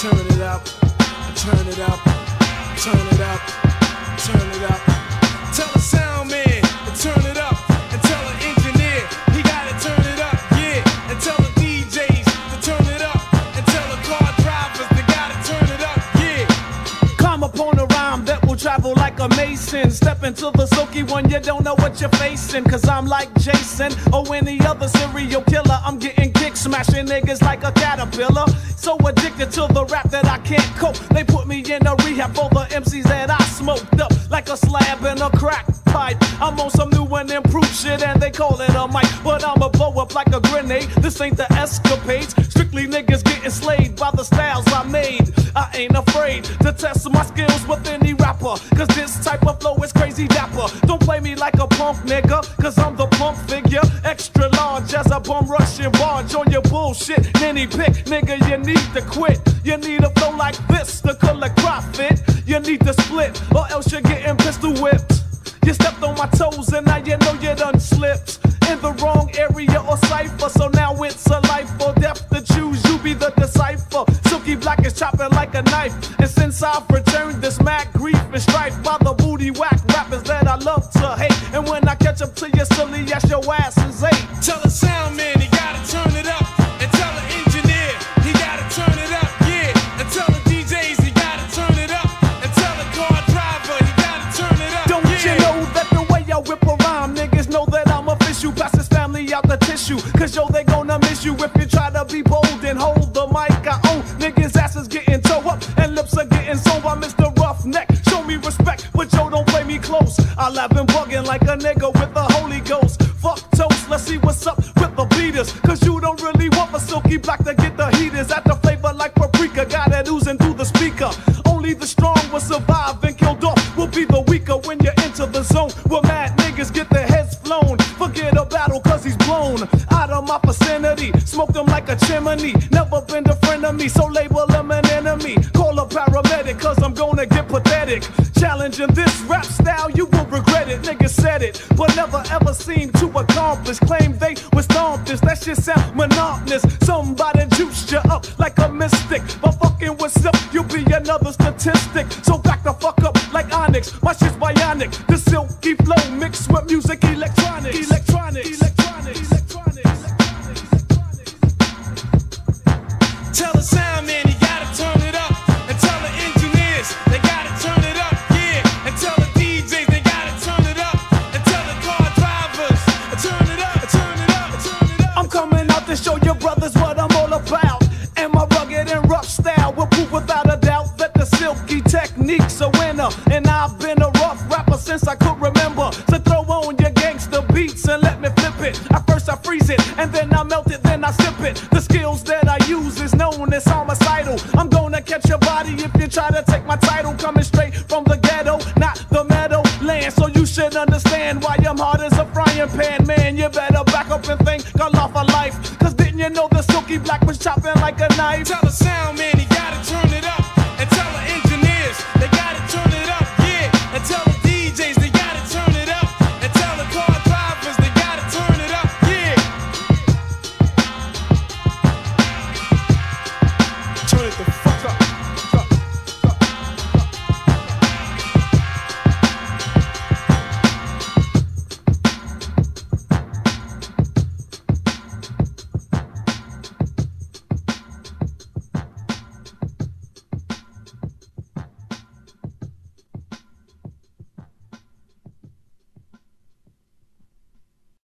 turn it up, turn it up, turn it up, turn it up. Tell the sound man to turn it up, and tell the engineer he gotta turn it up, yeah. And tell the DJs to turn it up, and tell the car drivers they gotta turn it up, yeah. Come upon a rhyme that will travel like a mason. Step into the silky one, you don't know what you're facing. Cause I'm like Jason or any other serial killer. I'm getting kick smashing niggas like a caterpillar. So addicted to the rap that I can't cope. They put me in a rehab for the MCs that I smoked up like a slab in a crack pipe. I'm on some new and improved shit and they call it a mic. But I'ma blow up like a grenade. This ain't the escapades. Strictly niggas getting slayed by the styles I made. I ain't afraid to test my skills with any rapper. Cause this type of flow is crazy dapper. Don't play me like a punk nigga. Cause I'm the pump figure. Extra large as a bum rushing barge on your bullshit. Mini pick, nigga, you need to quit. You need a flow like this to collect profit. You need to split, or else you're getting pistol whipped. You stepped on my toes and now you know you done slipped in the wrong area or cipher. So now it's a life or death since I've returned this mad grief and strife by the booty whack rappers that I love to hate. And when I catch up to you, silly ass, your ass is niggas' asses getting toe up and lips are getting so by Mr. Roughneck. Show me respect, but yo, don't play me close. I laugh and bugging like a nigga with the Holy Ghost. Fuck toast, let's see what's up with the beaters. Cause you don't really want a silky black to get the heaters. At the flavor like paprika, got it oozing through the speaker. Only the strong will survive and killed off. Will be the weaker when you're into the zone. Where Forget a battle cause he's blown out of my vicinity. Smoke them like a chimney. Never been a friend of me, so label him an enemy. Call a paramedic cause I'm gonna get pathetic. Challenging this rap style, you will regret it. Niggas said it, but never ever seemed to accomplish. Claim they was stomped this, that shit sound monotonous. Somebody juiced you up like a mystic. But fucking with silk, you'll be another statistic. So back the fuck up like Onyx. My shit's bionic. The silky flow mixed with music electronics. Electronics. Use is known as homicidal. I'm gonna catch your body if you try to take my title. Coming straight from the ghetto, not the meadow land. So you should understand why I'm hard as a frying pan. Man, you better back up and think, call off a life. Cause didn't you know the silky black was chopping like a knife? Tell the sound man